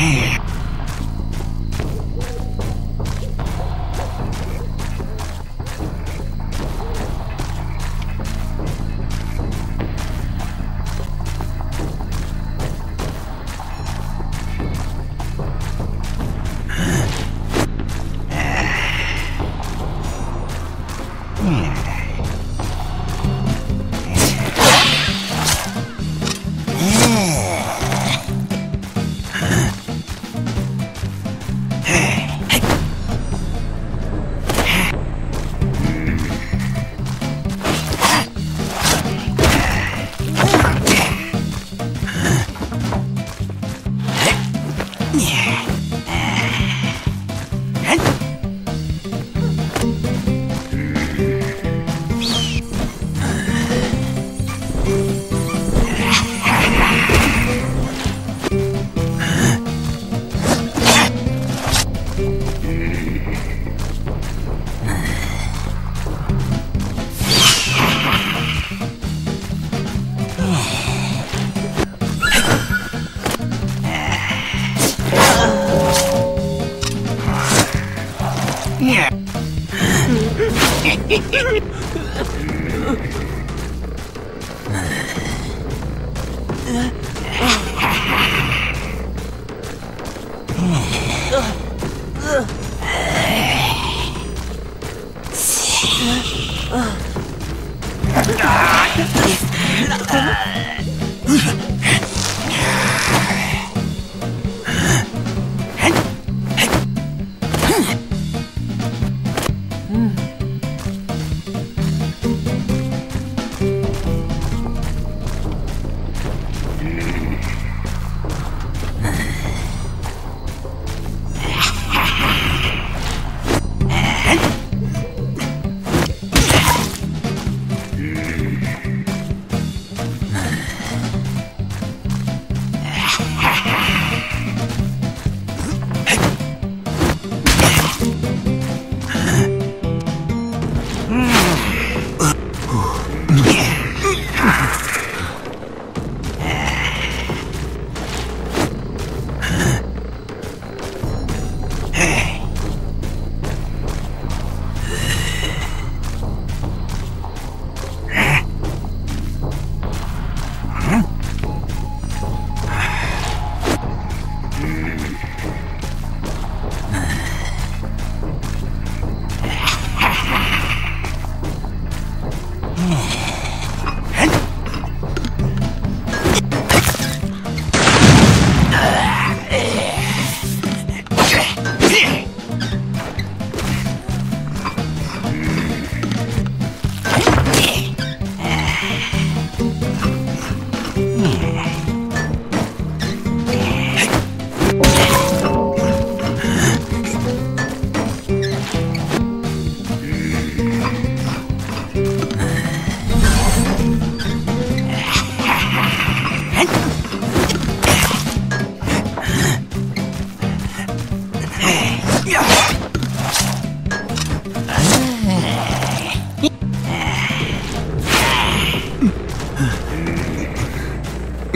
Yeah. Ah!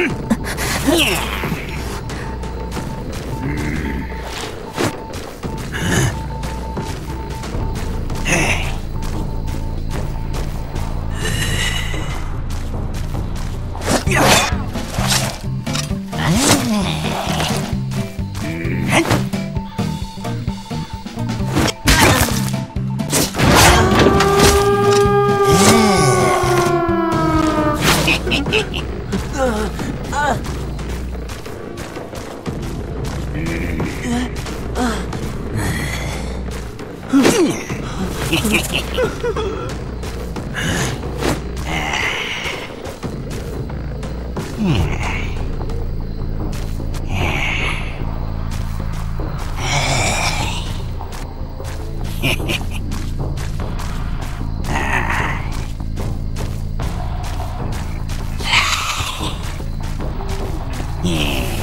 Hehehehe Hmm. Hehehe